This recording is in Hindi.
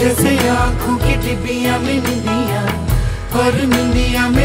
जैसे आँखों की डिबिया में निंदिया और निंदिया में